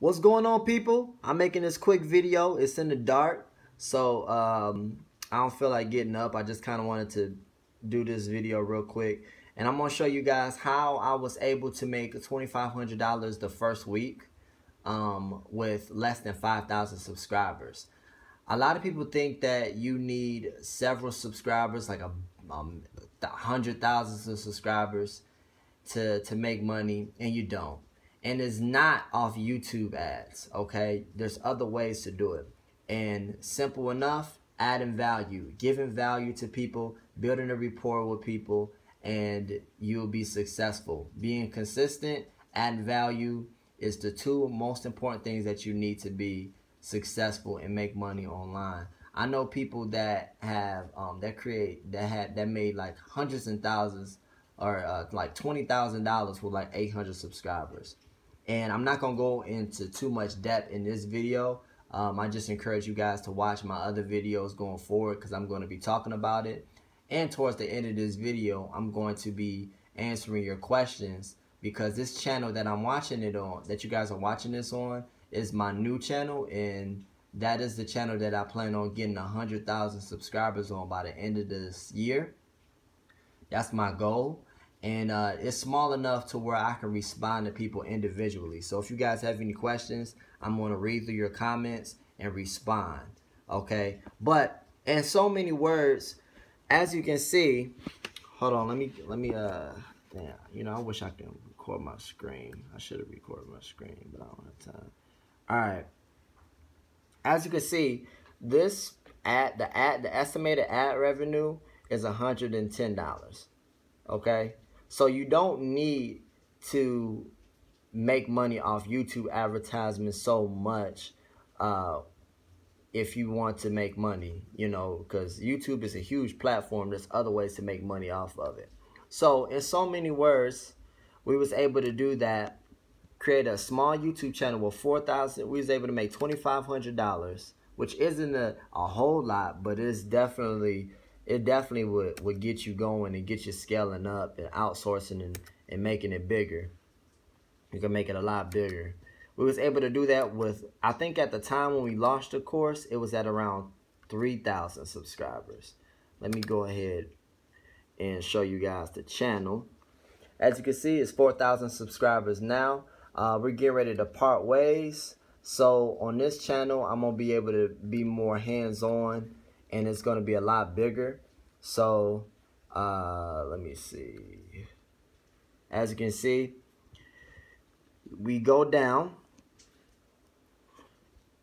What's going on, people? I'm making this quick video. It's in the dark, so um, I don't feel like getting up. I just kind of wanted to do this video real quick. And I'm to show you guys how I was able to make $2,500 the first week um, with less than 5,000 subscribers. A lot of people think that you need several subscribers, like a um, 100,000 subscribers to, to make money, and you don't and it's not off YouTube ads, okay? There's other ways to do it. And simple enough, adding value, giving value to people, building a rapport with people, and you'll be successful. Being consistent, adding value is the two most important things that you need to be successful and make money online. I know people that have um, that create that had that made like hundreds and thousands or uh, like twenty thousand dollars with like eight hundred subscribers. And I'm not going to go into too much depth in this video. Um, I just encourage you guys to watch my other videos going forward because I'm going to be talking about it. And towards the end of this video, I'm going to be answering your questions because this channel that I'm watching it on, that you guys are watching this on, is my new channel. And that is the channel that I plan on getting 100,000 subscribers on by the end of this year. That's my goal and uh, it's small enough to where I can respond to people individually. So if you guys have any questions, I'm going to read through your comments and respond. Okay, but in so many words, as you can see, hold on, let me let me uh, damn, you know, I wish I could record my screen. I should have recorded my screen, but I don't have time. All right, as you can see, this ad the ad the estimated ad revenue is hundred and ten dollars. Okay. So you don't need to make money off YouTube advertisements so much uh, if you want to make money, you know, because YouTube is a huge platform. There's other ways to make money off of it. So in so many words, we was able to do that, create a small YouTube channel with 4,000, we was able to make $2,500, which isn't a, a whole lot, but it's definitely it definitely would, would get you going and get you scaling up and outsourcing and, and making it bigger. You can make it a lot bigger. We was able to do that with, I think at the time when we launched the course, it was at around 3,000 subscribers. Let me go ahead and show you guys the channel. As you can see, it's 4,000 subscribers now. Uh, we're getting ready to part ways. So on this channel, I'm going to be able to be more hands-on and it's going to be a lot bigger. So, uh, let me see. As you can see, we go down.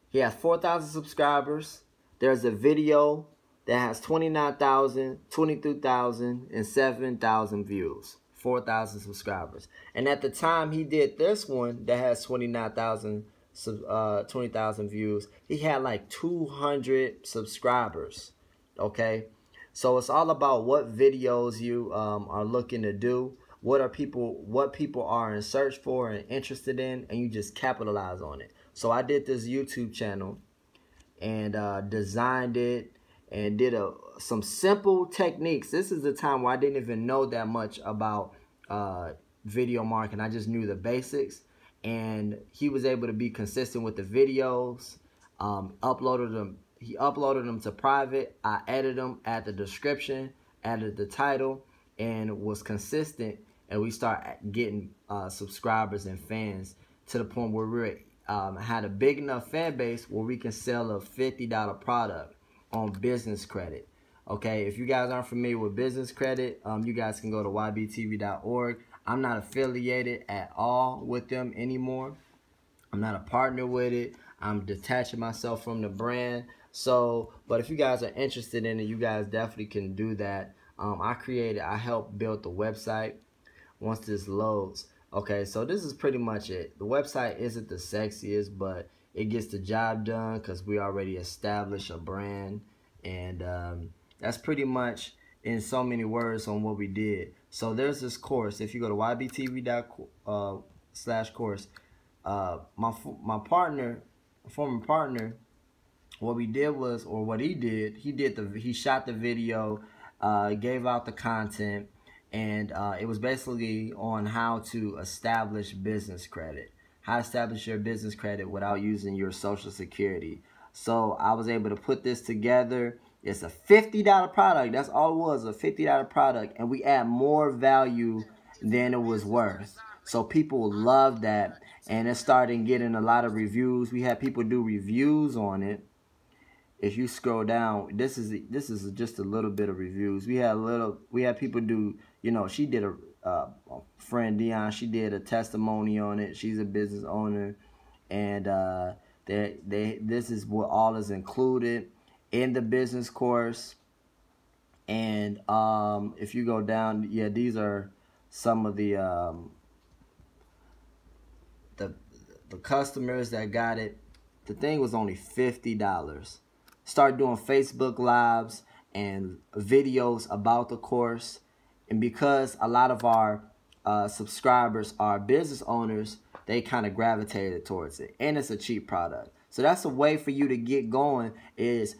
He has 4,000 subscribers. There's a video that has 29,000, 22,000, and 7,000 views. 4,000 subscribers. And at the time he did this one that has 29,000 uh, 20,000 views. He had like 200 subscribers. Okay. So it's all about what videos you um, are looking to do. What are people, what people are in search for and interested in, and you just capitalize on it. So I did this YouTube channel and uh, designed it and did a some simple techniques. This is the time where I didn't even know that much about uh, video marketing. I just knew the basics and he was able to be consistent with the videos. Um, uploaded them. He uploaded them to private. I edited them, add the description, added the title, and was consistent. And we start getting uh, subscribers and fans to the point where we um, had a big enough fan base where we can sell a $50 product on business credit. Okay, if you guys aren't familiar with business credit, um, you guys can go to ybtv.org. I'm not affiliated at all with them anymore. I'm not a partner with it. I'm detaching myself from the brand. So, but if you guys are interested in it, you guys definitely can do that. Um, I created, I helped build the website once this loads. Okay, so this is pretty much it. The website isn't the sexiest, but it gets the job done because we already established a brand. And um, that's pretty much in so many words on what we did. So there's this course. If you go to ybtv uh, slash course, uh, my my partner, former partner, what we did was, or what he did, he did the he shot the video, uh, gave out the content, and uh, it was basically on how to establish business credit, how to establish your business credit without using your social security. So I was able to put this together. It's a $50 product. That's all it was, a $50 product. And we add more value than it was worth. So people love that. And it's starting getting a lot of reviews. We had people do reviews on it. If you scroll down, this is this is just a little bit of reviews. We had a little we had people do, you know, she did a uh, friend Dion, she did a testimony on it. She's a business owner, and uh, they they this is what all is included in the business course. And um, if you go down, yeah, these are some of the um, the the customers that got it. The thing was only fifty dollars. Start doing Facebook lives and videos about the course and because a lot of our uh, subscribers are business owners, they kind of gravitated towards it. And it's a cheap product. So that's a way for you to get going is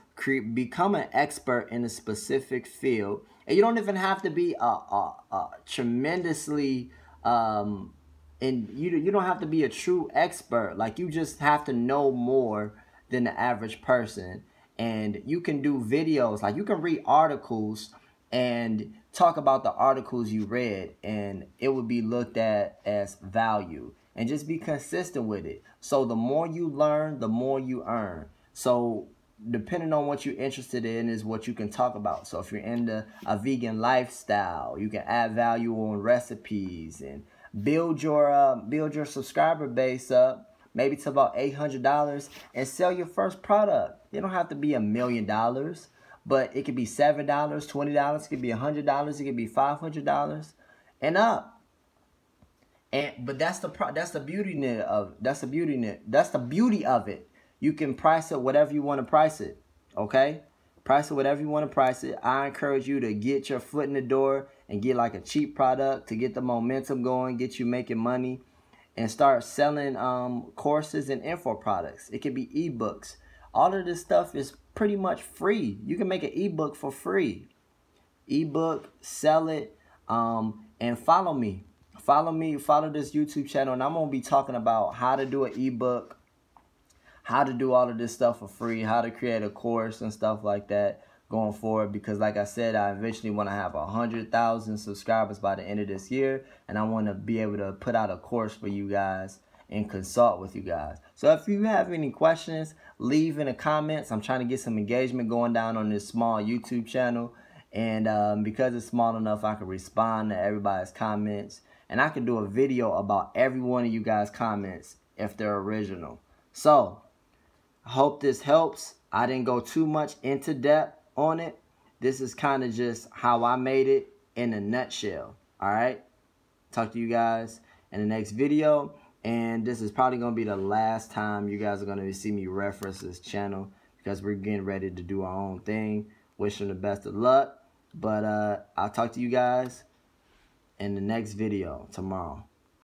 become an expert in a specific field. And you don't even have to be a, a, a tremendously um, and you you don't have to be a true expert. Like you just have to know more than the average person. And you can do videos, like you can read articles and talk about the articles you read and it would be looked at as value and just be consistent with it. So the more you learn, the more you earn. So depending on what you're interested in is what you can talk about. So if you're into a vegan lifestyle, you can add value on recipes and build your uh, build your subscriber base up maybe to about $800 and sell your first product. It don't have to be a million dollars but it could be seven dollars, twenty dollars, it could be a hundred dollars, it could be five hundred dollars, and up. And but that's the pro, that's the beauty of that's the beauty that's the beauty of it. You can price it whatever you want to price it. Okay, price it whatever you want to price it. I encourage you to get your foot in the door and get like a cheap product to get the momentum going, get you making money, and start selling um, courses and info products. It could be ebooks. All of this stuff is pretty much free. You can make an ebook for free. Ebook, sell it, um, and follow me. Follow me, follow this YouTube channel, and I'm gonna be talking about how to do an ebook, how to do all of this stuff for free, how to create a course and stuff like that going forward because like I said I eventually want to have a hundred thousand subscribers by the end of this year and I want to be able to put out a course for you guys and consult with you guys. So if you have any questions, leave in the comments. I'm trying to get some engagement going down on this small YouTube channel. And um, because it's small enough, I can respond to everybody's comments. And I can do a video about every one of you guys' comments if they're original. So, I hope this helps. I didn't go too much into depth on it. This is kind of just how I made it in a nutshell. All right? Talk to you guys in the next video. And this is probably going to be the last time you guys are going to see me reference this channel because we're getting ready to do our own thing. Wishing the best of luck. But uh, I'll talk to you guys in the next video tomorrow.